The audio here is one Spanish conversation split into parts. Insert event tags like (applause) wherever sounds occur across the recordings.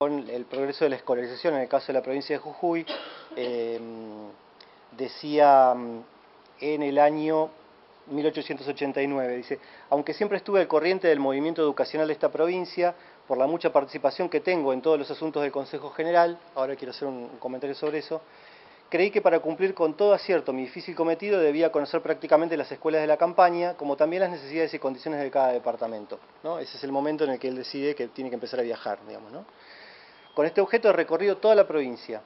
con el progreso de la escolarización en el caso de la provincia de Jujuy, eh, decía mm, en el año 1889, dice, aunque siempre estuve al corriente del movimiento educacional de esta provincia, por la mucha participación que tengo en todos los asuntos del Consejo General, ahora quiero hacer un comentario sobre eso, creí que para cumplir con todo acierto mi difícil cometido debía conocer prácticamente las escuelas de la campaña, como también las necesidades y condiciones de cada departamento. ¿no? Ese es el momento en el que él decide que tiene que empezar a viajar, digamos. ¿no? Con este objeto he recorrido toda la provincia,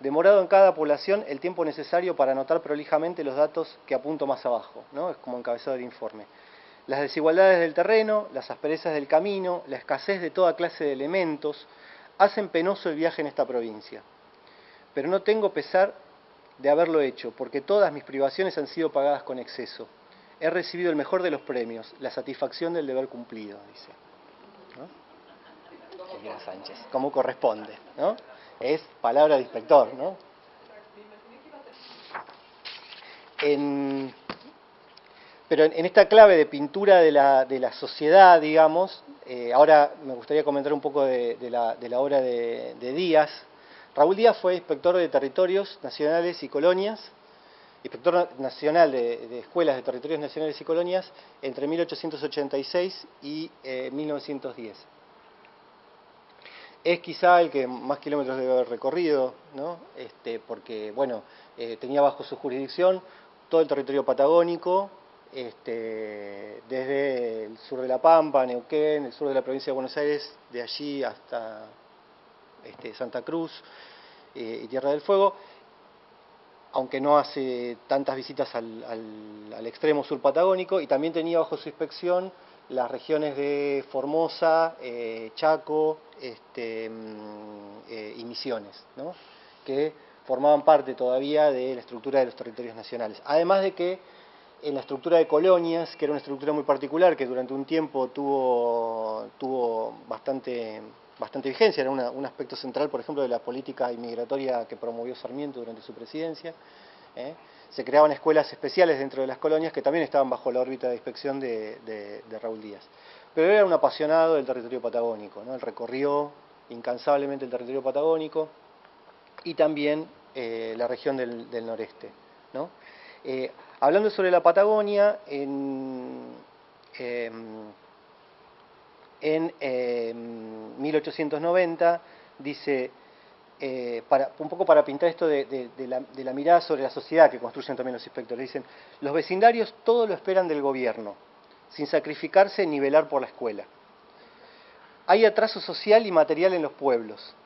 demorado en cada población el tiempo necesario para anotar prolijamente los datos que apunto más abajo, ¿no? es como encabezado del informe. Las desigualdades del terreno, las asperezas del camino, la escasez de toda clase de elementos, hacen penoso el viaje en esta provincia. Pero no tengo pesar de haberlo hecho, porque todas mis privaciones han sido pagadas con exceso. He recibido el mejor de los premios, la satisfacción del deber cumplido, dice. Sánchez, como corresponde, ¿no? Es palabra de inspector, ¿no? Pero en, esta clave de pintura de la, de la sociedad, digamos, eh, ahora me gustaría comentar un poco de, la, de la, obra de, Díaz, Raúl Díaz fue inspector de territorios nacionales y colonias, inspector nacional de, de, escuelas de territorios nacionales y colonias entre 1886 y eh, 1910. Es quizá el que más kilómetros debe haber recorrido, ¿no? este, porque bueno, eh, tenía bajo su jurisdicción todo el territorio patagónico, este, desde el sur de La Pampa, Neuquén, el sur de la provincia de Buenos Aires, de allí hasta este, Santa Cruz eh, y Tierra del Fuego, aunque no hace tantas visitas al, al, al, extremo sur patagónico, y también tenía bajo su inspección las regiones de Formosa, eh, Chaco este, eh, y Misiones, ¿no? que formaban parte todavía de la estructura de los territorios nacionales. Además de que en la estructura de colonias, que era una estructura muy particular, que durante un tiempo tuvo, tuvo bastante bastante vigencia, era una, un aspecto central, por ejemplo, de la política inmigratoria que promovió Sarmiento durante su presidencia. ¿eh? Se creaban escuelas especiales dentro de las colonias que también estaban bajo la órbita de inspección de, Raúl Díaz. Pero era un apasionado del territorio patagónico, ¿no? él recorrió incansablemente el territorio patagónico y también eh, la región del, noreste. ¿no? Eh, hablando sobre la Patagonia, en, eh, en eh, 1890 dice, eh, un poco para pintar esto de, de, de, la, de, la, mirada sobre la sociedad que construyen también los inspectores, dicen, los vecindarios todo lo esperan del gobierno, sin sacrificarse ni velar por la escuela. Hay atraso social y material en los pueblos,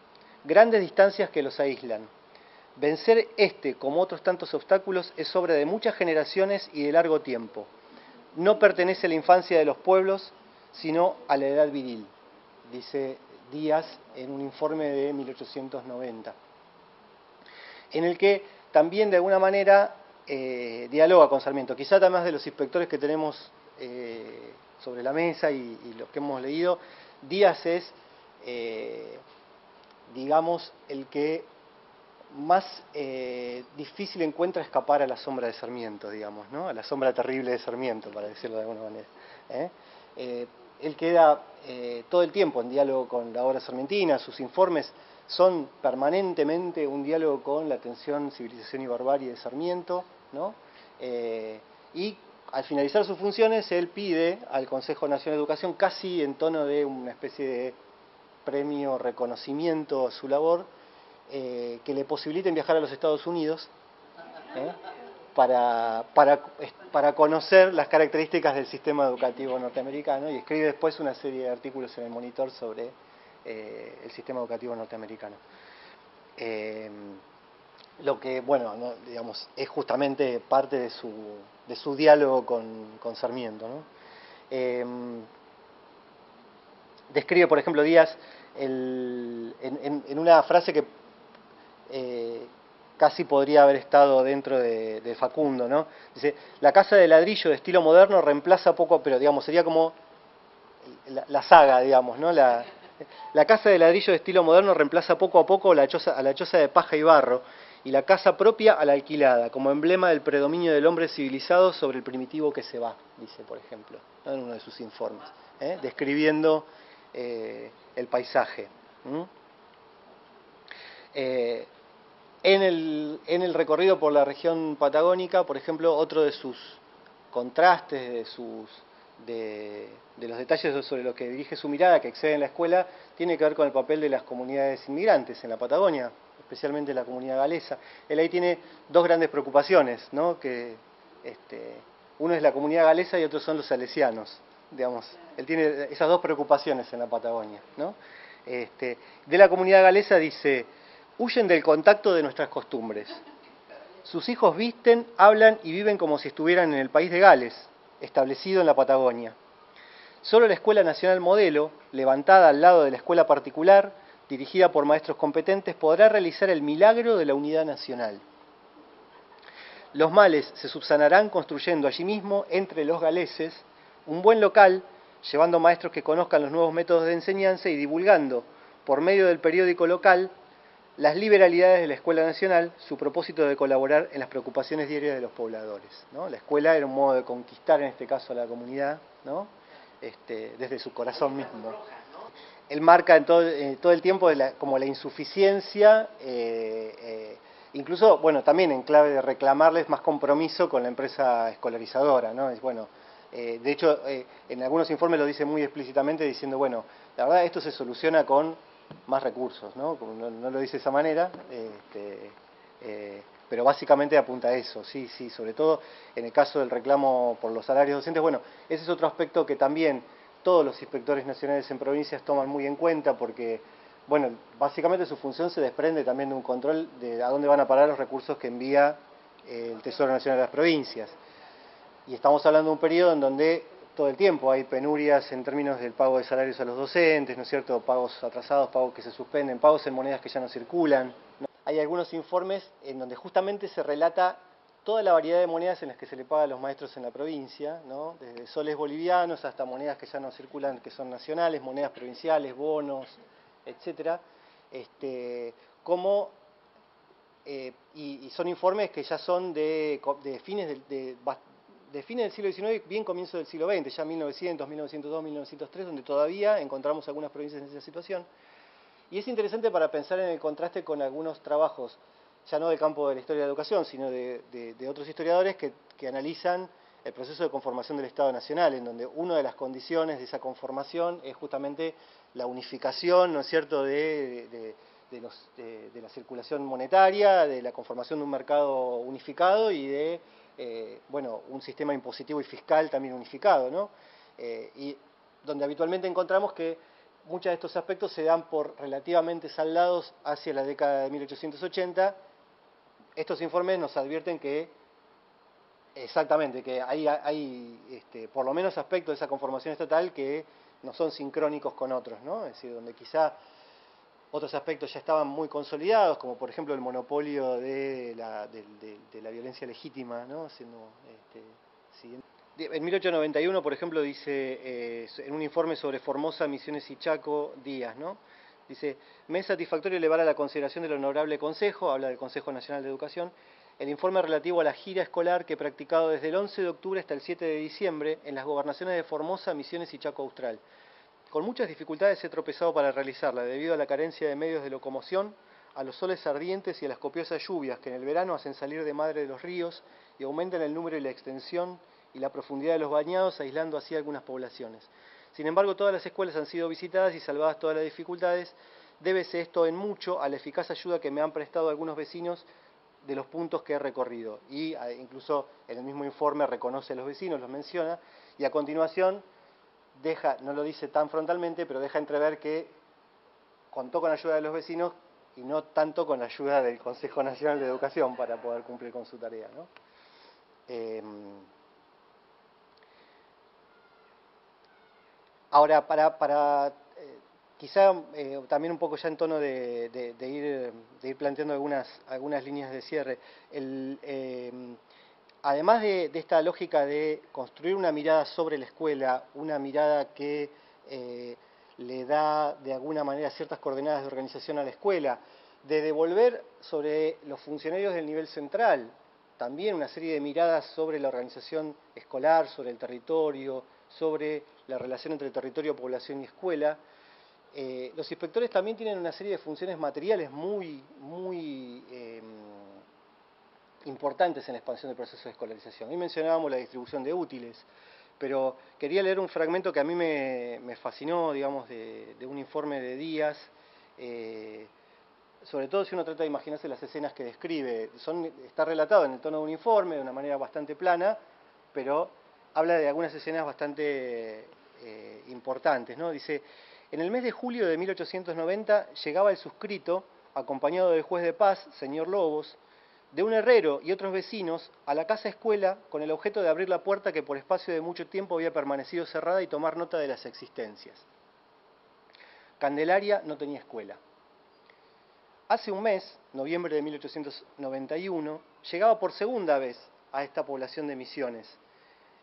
grandes distancias que los aíslan. Vencer este, como otros tantos obstáculos, es obra de muchas generaciones y de largo tiempo. No pertenece a la infancia de los pueblos, sino a la edad viril, dice Díaz en un informe de 1890, en el que también de alguna manera eh, dialoga con Sarmiento. Quizá además de los inspectores que tenemos eh, sobre la mesa y, los que hemos leído, Díaz es, eh, digamos, el que más difícil encuentra escapar a la sombra de Sarmiento, digamos, ¿no? a la sombra terrible de Sarmiento, para decirlo de alguna manera. Él queda eh, todo el tiempo en diálogo con la obra sarmentina, sus informes son permanentemente un diálogo con la tensión civilización y barbarie de Sarmiento, ¿no? Eh, y al finalizar sus funciones, él pide al Consejo Nacional de Educación, casi en tono de una especie de premio, reconocimiento a su labor, eh, que le posibiliten viajar a los Estados Unidos, ¿eh? Para, para, para, conocer las características del sistema educativo norteamericano y escribe después una serie de artículos en el monitor sobre eh, el sistema educativo norteamericano. Eh, lo que, bueno, no, digamos, es justamente parte de su, de su diálogo con, con Sarmiento. ¿no? Eh, describe, por ejemplo, Díaz el, en, en, una frase que casi podría haber estado dentro de, Facundo, ¿no? Dice, la casa de ladrillo de estilo moderno reemplaza poco, pero digamos, sería como la, saga, digamos, ¿no? La, casa de ladrillo de estilo moderno reemplaza poco a poco la choza, a la choza de paja y barro, y la casa propia a la alquilada, como emblema del predominio del hombre civilizado sobre el primitivo que se va, dice, por ejemplo, en uno de sus informes, ¿eh? describiendo eh, el paisaje. En, el, recorrido por la región patagónica, por ejemplo, otro de sus contrastes, de, sus, de, de los detalles sobre los que dirige su mirada, que excede en la escuela, tiene que ver con el papel de las comunidades inmigrantes en la Patagonia, especialmente la comunidad galesa. Él ahí tiene dos grandes preocupaciones, ¿no? que este, uno es la comunidad galesa y otro son los salesianos, digamos. Él tiene esas dos preocupaciones en la Patagonia. ¿no? Este, de la comunidad galesa dice, huyen del contacto de nuestras costumbres. Sus hijos visten, hablan y viven como si estuvieran en el país de Gales, establecido en la Patagonia. Solo la Escuela Nacional Modelo, levantada al lado de la escuela particular, dirigida por maestros competentes, podrá realizar el milagro de la unidad nacional. Los males se subsanarán construyendo allí mismo, entre los galeses, un buen local, llevando maestros que conozcan los nuevos métodos de enseñanza y divulgando, por medio del periódico local, las liberalidades de la Escuela Nacional, su propósito de colaborar en las preocupaciones diarias de los pobladores. ¿no? La escuela era un modo de conquistar, en este caso, a la comunidad, ¿no? este, desde su corazón mismo. Él marca en todo, eh, todo el tiempo de la, como la insuficiencia, eh, eh, incluso, bueno, también en clave de reclamarles más compromiso con la empresa escolarizadora, ¿no? Es bueno, de hecho, en algunos informes lo dice muy explícitamente diciendo, bueno, la verdad esto se soluciona con más recursos, ¿no? no, lo dice de esa manera, este, pero básicamente apunta a eso, sí, sí, sobre todo en el caso del reclamo por los salarios docentes, bueno, ese es otro aspecto que también todos los inspectores nacionales en provincias toman muy en cuenta porque, bueno, básicamente su función se desprende también de un control de a dónde van a parar los recursos que envía eh, el Tesoro Nacional a las provincias. Y estamos hablando de un periodo en donde todo el tiempo hay penurias en términos del pago de salarios a los docentes, ¿no es cierto? Pagos atrasados, pagos que se suspenden, pagos en monedas que ya no circulan. Hay algunos informes en donde justamente se relata toda la variedad de monedas en las que se le paga a los maestros en la provincia, ¿no? desde soles bolivianos hasta monedas que ya no circulan, que son nacionales, monedas provinciales, bonos, etcétera, este, como, eh, y, son informes que ya son de, fines del, de, fines del siglo XIX, bien comienzo del siglo XX, ya 1900, 1902, 1903, donde todavía encontramos algunas provincias en esa situación. Y es interesante para pensar en el contraste con algunos trabajos ya no del campo de la historia de la educación, sino de, otros historiadores que, analizan el proceso de conformación del Estado Nacional, en donde una de las condiciones de esa conformación es justamente la unificación, ¿no es cierto?, de, la circulación monetaria, de la conformación de un mercado unificado y de, eh, bueno, un sistema impositivo y fiscal también unificado, ¿no? Eh, y donde habitualmente encontramos que muchos de estos aspectos se dan por relativamente saldados hacia la década de 1880 estos informes nos advierten que, exactamente, que hay, hay este, por lo menos aspectos de esa conformación estatal que no son sincrónicos con otros, ¿no? Es decir, donde quizá otros aspectos ya estaban muy consolidados, como por ejemplo el monopolio de la, violencia legítima, ¿no? Este, en 1891, por ejemplo, dice eh, en un informe sobre Formosa, Misiones y Chaco, Díaz, ¿no? Dice, me es satisfactorio elevar a la consideración del Honorable Consejo, habla del Consejo Nacional de Educación, el informe relativo a la gira escolar que he practicado desde el 11 de octubre hasta el 7 de diciembre en las gobernaciones de Formosa, Misiones y Chaco Austral. Con muchas dificultades he tropezado para realizarla debido a la carencia de medios de locomoción, a los soles ardientes y a las copiosas lluvias que en el verano hacen salir de madre de los ríos y aumentan el número y la extensión y la profundidad de los bañados, aislando así algunas poblaciones. Sin embargo, todas las escuelas han sido visitadas y salvadas todas las dificultades. Débese esto en mucho a la eficaz ayuda que me han prestado algunos vecinos de los puntos que he recorrido. Y ah, incluso en el mismo informe reconoce a los vecinos, los menciona, y a continuación deja, no lo dice tan frontalmente, pero deja entrever que contó con ayuda de los vecinos y no tanto con la ayuda del Consejo Nacional de Educación para poder cumplir con su tarea. ¿no? Em, Ahora, para, para eh, quizá eh, también un poco ya en tono de, ir, de ir planteando algunas, algunas líneas de cierre, eh, además de, esta lógica de construir una mirada sobre la escuela, una mirada que le da de alguna manera ciertas coordenadas de organización a la escuela, de devolver sobre los funcionarios del nivel central también una serie de miradas sobre la organización escolar, sobre el territorio, sobre la relación entre territorio, población y escuela, Eh, los inspectores también tienen una serie de funciones materiales muy, muy em, importantes en la expansión del proceso de escolarización. Y mencionábamos la distribución de útiles, pero quería leer un fragmento que a mí me, fascinó, digamos, de, un informe de Díaz, eh, sobre todo si uno trata de imaginarse las escenas que describe. Está relatado en el tono de un informe, de una manera bastante plana, pero habla de algunas escenas bastante eh, importantes. ¿no? Dice, en el mes de julio de 1890 llegaba el suscrito, acompañado del juez de paz, señor Lobos, de un herrero y otros vecinos a la casa escuela con el objeto de abrir la puerta que por espacio de mucho tiempo había permanecido cerrada y tomar nota de las existencias. Candelaria no tenía escuela. Hace un mes, noviembre de 1891, llegaba por segunda vez a esta población de Misiones,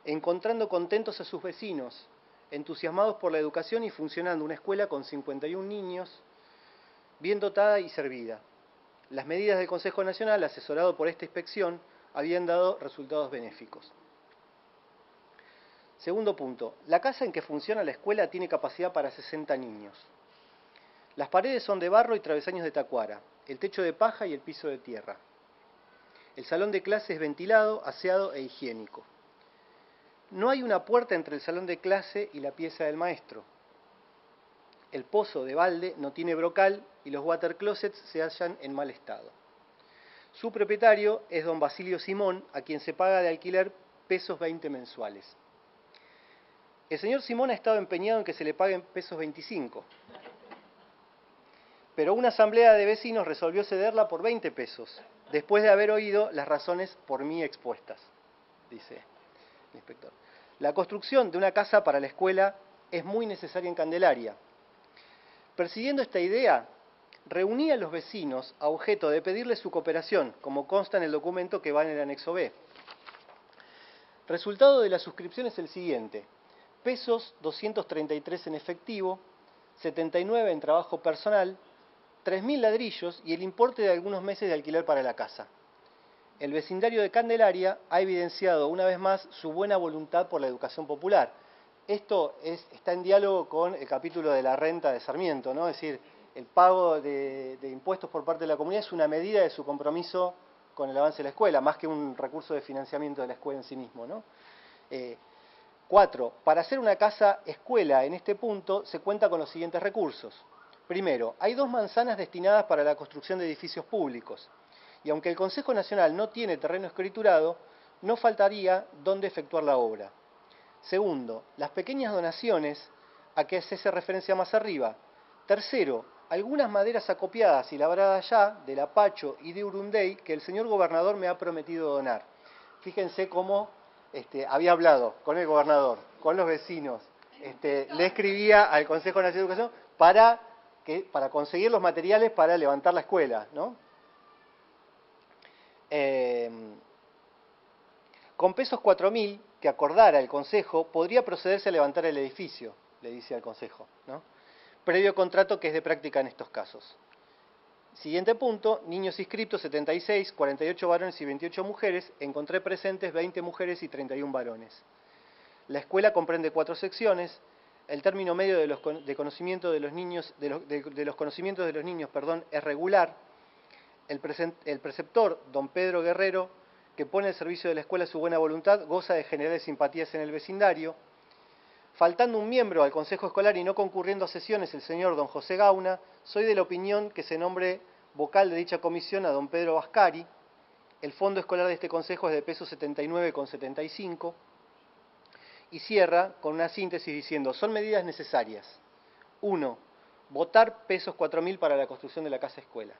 encontrando contentos a sus vecinos, entusiasmados por la educación y funcionando una escuela con 51 niños, bien dotada y servida. Las medidas del Consejo Nacional, asesorado por esta inspección, habían dado resultados benéficos. Segundo punto, la casa en que funciona la escuela tiene capacidad para 60 niños. Las paredes son de barro y travesaños de tacuara, el techo de paja y el piso de tierra. El salón de clase es ventilado, aseado e higiénico. No hay una puerta entre el salón de clase y la pieza del maestro. El pozo de balde no tiene brocal y los water closets se hallan en mal estado. Su propietario es don Basilio Simón, a quien se paga de alquiler pesos 20 mensuales. El señor Simón ha estado empeñado en que se le paguen pesos 25, pero una asamblea de vecinos resolvió cederla por 20 pesos, después de haber oído las razones por mí expuestas, dice el inspector. La construcción de una casa para la escuela es muy necesaria en Candelaria. Persiguiendo esta idea, reuní a los vecinos a objeto de pedirles su cooperación, como consta en el documento que va en el anexo B. Resultado de la suscripción es el siguiente. Pesos 233 en efectivo, 79 en trabajo personal, 3.000 ladrillos y el importe de algunos meses de alquiler para la casa el vecindario de Candelaria ha evidenciado una vez más su buena voluntad por la educación popular. Esto está en diálogo con el capítulo de la renta de Sarmiento, ¿no? Es decir, el pago de, impuestos por parte de la comunidad es una medida de su compromiso con el avance de la escuela, más que un recurso de financiamiento de la escuela en sí mismo, ¿no? Eh, cuatro, para hacer una casa escuela en este punto se cuenta con los siguientes recursos. Primero, hay dos manzanas destinadas para la construcción de edificios públicos y aunque el Consejo Nacional no tiene terreno escriturado, no faltaría dónde efectuar la obra. Segundo, las pequeñas donaciones a que se hace referencia más arriba. Tercero, algunas maderas acopiadas y labradas ya del Apacho y de Urundey que el señor gobernador me ha prometido donar. Fíjense cómo este, había hablado con el gobernador, con los vecinos, este, le escribía al Consejo Nacional de Educación para, que, para conseguir los materiales para levantar la escuela, ¿no? Em, con pesos 4.000 que acordara el Consejo, podría procederse a levantar el edificio, le dice al Consejo, ¿no? Previo contrato que es de práctica en estos casos. Siguiente punto, niños inscriptos 76, 48 varones y 28 mujeres, encontré presentes 20 mujeres y 31 varones. La escuela comprende cuatro secciones, el término medio de los, de conocimiento de los niños, de los, de los conocimientos de los niños, perdón, es regular, el, preceptor, don Pedro Guerrero, que pone al servicio de la escuela su buena voluntad, goza de generales simpatías en el vecindario. Faltando un miembro al Consejo Escolar y no concurriendo a sesiones el señor don José Gauna, soy de la opinión que se nombre vocal de dicha comisión a don Pedro Vascari. El fondo escolar de este consejo es de peso 79,75 y cierra con una síntesis diciendo, son medidas necesarias. Uno, votar pesos 4.000 para la construcción de la casa escuela.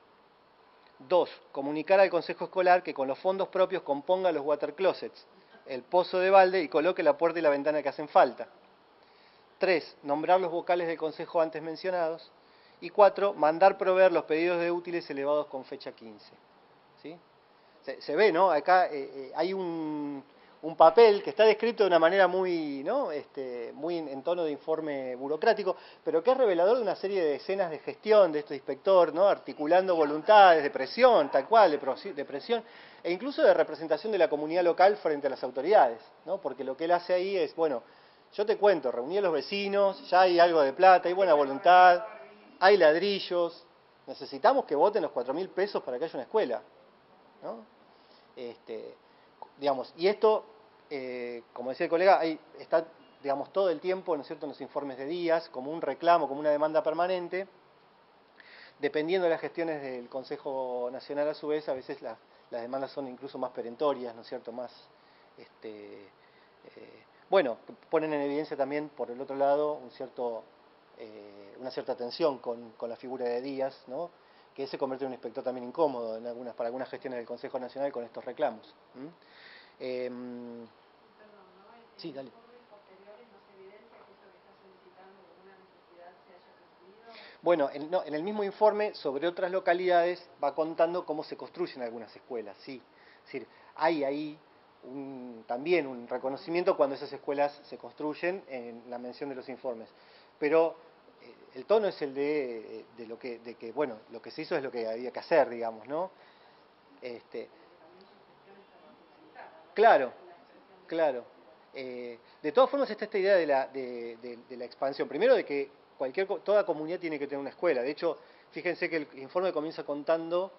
Dos, comunicar al Consejo Escolar que con los fondos propios componga los water closets, el pozo de balde y coloque la puerta y la ventana que hacen falta. Tres, nombrar los vocales del Consejo antes mencionados. Y cuatro, mandar proveer los pedidos de útiles elevados con fecha 15. ¿Sí? Se, ve, ¿no? Acá eh, eh, hay un, un papel que está descrito de una manera muy, ¿no? este, muy en, tono de informe burocrático, pero que es revelador de una serie de escenas de gestión de este inspector, ¿no? articulando voluntades de presión, tal cual, de, presión, e incluso de representación de la comunidad local frente a las autoridades, ¿no? porque lo que él hace ahí es, bueno, yo te cuento, reuní a los vecinos, ya hay algo de plata, hay buena voluntad, hay ladrillos, necesitamos que voten los 4 mil pesos para que haya una escuela. ¿no? Este, digamos, y esto, eh, como decía el colega, ahí está digamos, todo el tiempo, ¿no es cierto?, en los informes de días, como un reclamo, como una demanda permanente. Dependiendo de las gestiones del Consejo Nacional, a su vez, a veces las, demandas son incluso más perentorias, ¿no es cierto?, más, este, eh, bueno, ponen en evidencia también, por el otro lado, eh, una cierta tensión con, la figura de Díaz, ¿no?, que se convierte en un inspector también incómodo en algunas, para algunas gestiones del Consejo Nacional con estos reclamos. Em, sí, dale. Bueno, en, el mismo informe sobre otras localidades va contando cómo se construyen algunas escuelas, sí. Es decir, hay ahí también un reconocimiento cuando esas escuelas se construyen en la mención de los informes. Pero eh, el tono es el de, lo que, de que, bueno, lo que se hizo es lo que había que hacer, digamos, ¿no? Este, claro, claro. Eh, de todas formas está esta idea de la, de la expansión. Primero de que cualquier, toda comunidad tiene que tener una escuela. De hecho, fíjense que el informe comienza contando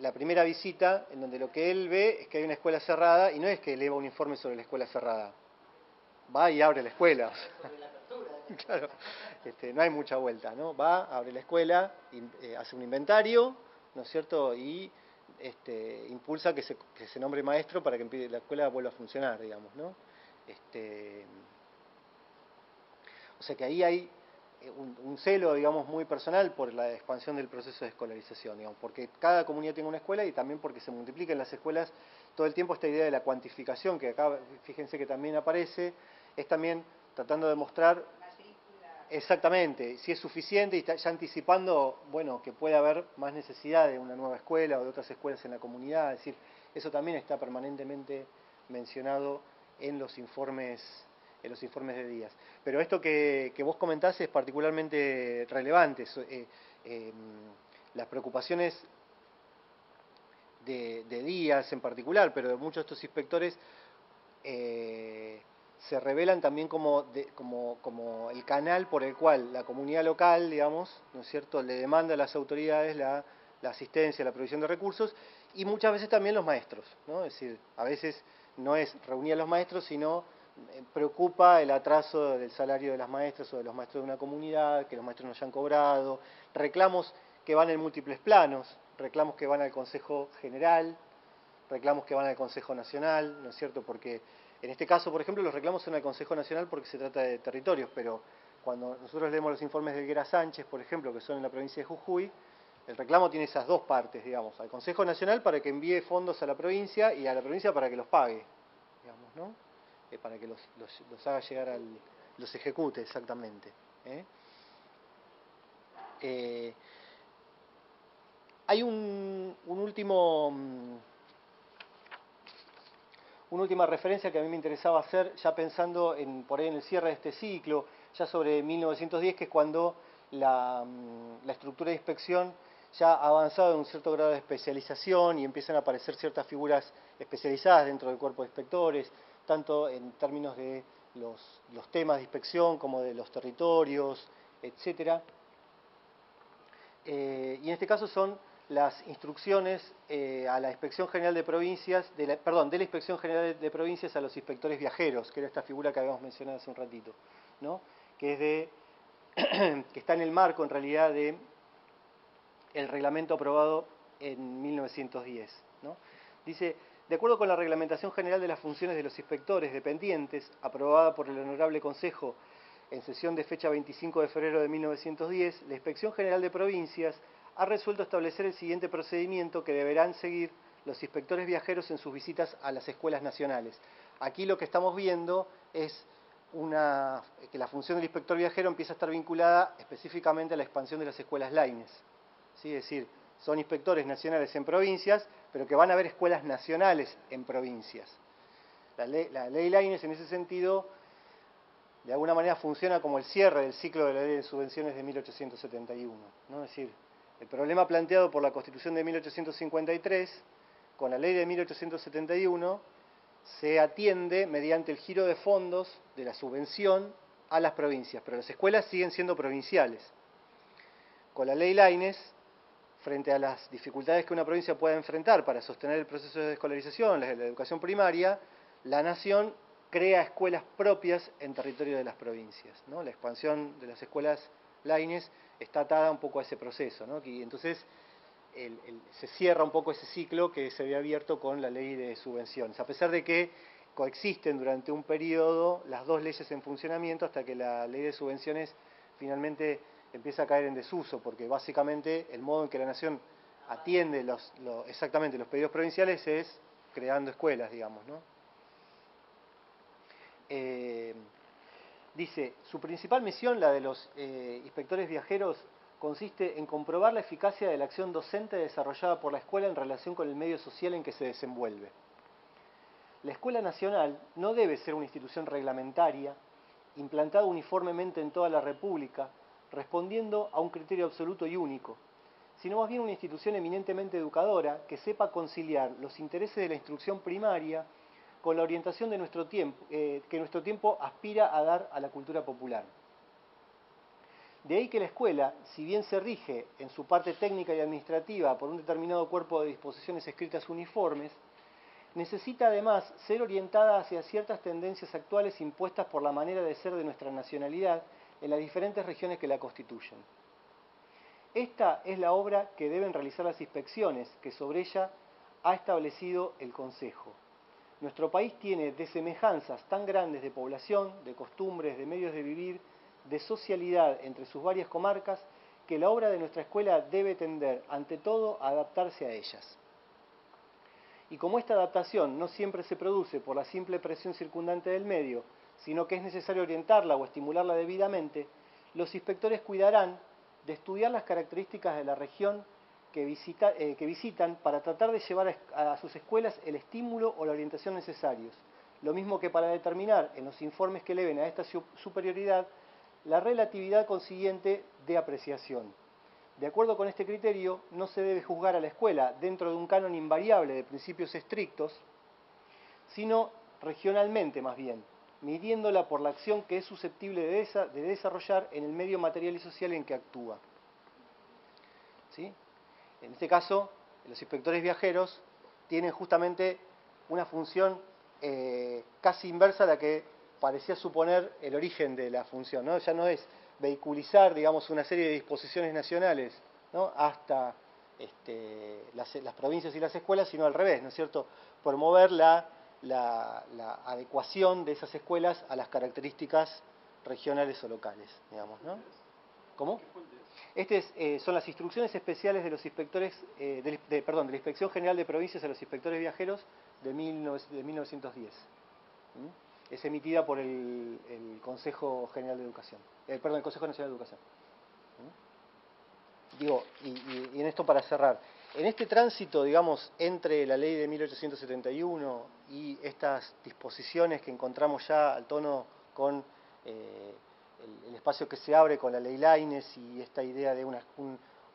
la primera visita, en donde lo que él ve es que hay una escuela cerrada, y no es que eleva un informe sobre la escuela cerrada. Va y abre la escuela. (laughs) (laughs) claro, este, no hay mucha vuelta, ¿no? Va, abre la escuela, eh, hace un inventario, ¿no es cierto? Y este, impulsa que se, que se nombre maestro para que la escuela vuelva a funcionar, digamos, ¿no? Este, o sea que ahí hay eh, un, celo, digamos, muy personal por la expansión del proceso de escolarización, digamos, porque cada comunidad tiene una escuela y también porque se multiplican las escuelas todo el tiempo esta idea de la cuantificación, que acá, fíjense que también aparece, es también tratando de mostrar exactamente si es suficiente y está ya anticipando, bueno, que puede haber más necesidad de una nueva escuela o de otras escuelas en la comunidad, es decir, eso también está permanentemente mencionado en los informes en los informes de días. Pero esto que, vos comentás es particularmente relevante. Eh, em, las preocupaciones de, días en particular, pero de muchos de estos inspectores, eh, se revelan también como, como, como, el canal por el cual la comunidad local, digamos, ¿no es cierto?, le demanda a las autoridades la, la asistencia, la provisión de recursos, y muchas veces también los maestros, ¿no? Es decir, a veces no es reunir a los maestros, sino preocupa el atraso del salario de las maestras o de los maestros de una comunidad, que los maestros no hayan cobrado, reclamos que van en múltiples planos, reclamos que van al Consejo General, reclamos que van al Consejo Nacional, ¿no es cierto? Porque en este caso, por ejemplo, los reclamos son al Consejo Nacional porque se trata de territorios, pero cuando nosotros leemos los informes de Guerra Sánchez, por ejemplo, que son en la provincia de Jujuy, el reclamo tiene esas dos partes, digamos, al Consejo Nacional para que envíe fondos a la provincia y a la provincia para que los pague, digamos, ¿no? Eh, para que los, los, haga llegar al, los ejecute exactamente. ¿eh? Eh, hay un, un último mm, una última referencia que a mí me interesaba hacer, ya pensando en, por ahí en el cierre de este ciclo, ya sobre 1910, que es cuando la, mm, la, estructura de inspección ya ha avanzado en un cierto grado de especialización y empiezan a aparecer ciertas figuras especializadas dentro del cuerpo de inspectores, tanto en términos de los, temas de inspección como de los territorios, etc. Eh, y en este caso son las instrucciones eh, a la Inspección General de Provincias, de la, perdón, de la Inspección General de Provincias a los inspectores viajeros, que era esta figura que habíamos mencionado hace un ratito, ¿no? que es de (clears throat) que está en el marco en realidad de el reglamento aprobado en 1910. ¿no? Dice, de acuerdo con la Reglamentación General de las Funciones de los Inspectores Dependientes, aprobada por el Honorable Consejo en sesión de fecha 25 de febrero de 1910, la Inspección General de Provincias ha resuelto establecer el siguiente procedimiento que deberán seguir los inspectores viajeros en sus visitas a las escuelas nacionales. Aquí lo que estamos viendo es una, que la función del inspector viajero empieza a estar vinculada específicamente a la expansión de las escuelas LAINES. ¿Sí? Es decir, son inspectores nacionales en provincias, pero que van a haber escuelas nacionales en provincias. La ley, la Laines en ese sentido, de alguna manera funciona como el cierre del ciclo de la ley de subvenciones de 1871. ¿no? Es decir, el problema planteado por la Constitución de 1853, con la ley de 1871, se atiende mediante el giro de fondos de la subvención a las provincias, pero las escuelas siguen siendo provinciales. con la ley Laines, frente a las dificultades que una provincia pueda enfrentar para sostener el proceso de escolarización, la, la educación primaria, la nación crea escuelas propias en territorio de las provincias. ¿no? La expansión de las escuelas Laines está atada un poco a ese proceso. ¿no? Y entonces se cierra un poco ese ciclo que se había abierto con la ley de subvenciones, a pesar de que coexisten durante un periodo las dos leyes en funcionamiento hasta que la ley de subvenciones finalmente empieza a caer en desuso, porque básicamente el modo en que la nación atiende los, exactamente los pedidos provinciales es creando escuelas, digamos. ¿no? Eh, dice, su principal misión, la de los eh, inspectores viajeros, consiste en comprobar la eficacia de la acción docente desarrollada por la escuela en relación con el medio social en que se desenvuelve. La Escuela Nacional no debe ser una institución reglamentaria, implantada uniformemente en toda la República, respondiendo a un criterio absoluto y único, sino más bien una institución eminentemente educadora que sepa conciliar los intereses de la instrucción primaria con la orientación de nuestro tiempo, eh, que nuestro tiempo aspira a dar a la cultura popular. De ahí que la escuela, si bien se rige en su parte técnica y administrativa por un determinado cuerpo de disposiciones escritas uniformes, necesita además ser orientada hacia ciertas tendencias actuales impuestas por la manera de ser de nuestra nacionalidad en las diferentes regiones que la constituyen. Esta es la obra que deben realizar las inspecciones que sobre ella ha establecido el Consejo. Nuestro país tiene desemejanzas tan grandes de población, de costumbres, de medios de vivir, de socialidad entre sus varias comarcas, que la obra de nuestra escuela debe tender, ante todo, a adaptarse a ellas. Y como esta adaptación no siempre se produce por la simple presión circundante del medio, sino que es necesario orientarla o estimularla debidamente, los inspectores cuidarán de estudiar las características de la región que, eh, visitan para tratar de llevar a, sus escuelas el estímulo o la orientación necesarios, lo mismo que para determinar en los informes que eleven a esta superioridad la relatividad consiguiente de apreciación. De acuerdo con este criterio, no se debe juzgar a la escuela dentro de un canon invariable de principios estrictos, sino regionalmente más bien, midiéndola por la acción que es susceptible de, desarrollar en el medio material y social en que actúa. En este caso, los inspectores viajeros tienen justamente una función eh, casi inversa a la que parecía suponer el origen de la función. Ya no es vehiculizar, digamos, una serie de disposiciones nacionales. Hasta este, las, provincias y las escuelas, sino al revés, ¿no es cierto? Promover la, la, adecuación de esas escuelas a las características regionales o locales, digamos, ¿no? ¿Cómo? Estas eh, son las instrucciones especiales de los inspectores, eh, de, perdón, de la Inspección General de Provincias a los inspectores viajeros de, de 1910 es emitida por el, Consejo General de Educación, eh, perdón, el Consejo Nacional de Educación. ¿Mm? Digo, y, en esto para cerrar, en este tránsito, digamos, entre la ley de 1871 y estas disposiciones que encontramos ya al tono con eh, el, espacio que se abre con la ley Laines y esta idea de un,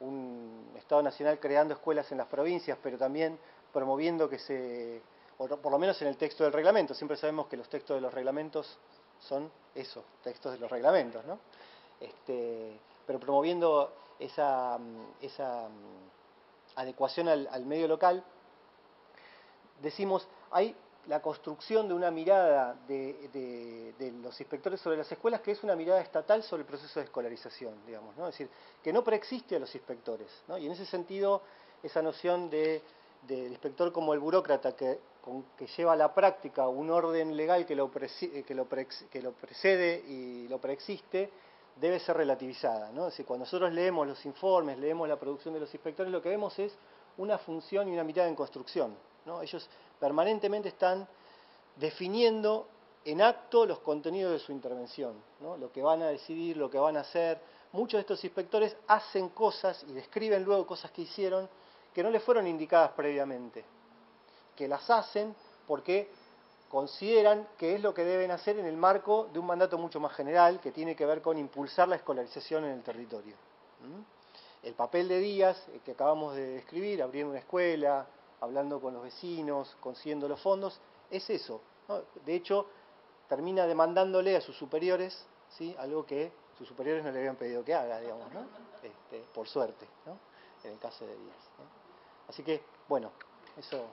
un Estado Nacional creando escuelas en las provincias, pero también promoviendo que se por lo menos en el texto del reglamento. Siempre sabemos que los textos de los reglamentos son eso, textos de los reglamentos, ¿no? Este, pero promoviendo esa, esa mm, adecuación al, medio local, decimos, hay la construcción de una mirada de, los inspectores sobre las escuelas que es una mirada estatal sobre el proceso de escolarización, digamos, ¿no? Es decir, que no preexiste a los inspectores. Y en ese sentido, esa noción de, del inspector como el burócrata que que lleva a la práctica un orden legal que lo, que lo, que lo precede y lo preexiste, debe ser relativizada. ¿no? Es decir, cuando nosotros leemos los informes, leemos la producción de los inspectores, lo que vemos es una función y una mirada en construcción. ¿No? Ellos permanentemente están definiendo en acto los contenidos de su intervención, ¿no? lo que van a decidir, lo que van a hacer. Muchos de estos inspectores hacen cosas y describen luego cosas que hicieron que no les fueron indicadas previamente que las hacen porque consideran que es lo que deben hacer en el marco de un mandato mucho más general que tiene que ver con impulsar la escolarización en el territorio. El papel de Díaz, eh, que acabamos de describir, abriendo una escuela, hablando con los vecinos, consiguiendo los fondos, es eso. De hecho, termina demandándole a sus superiores ¿sí? algo que sus superiores no le habían pedido que haga, digamos, ¿no? Este, por suerte, ¿no? En el caso de Díaz. Así que, bueno, eso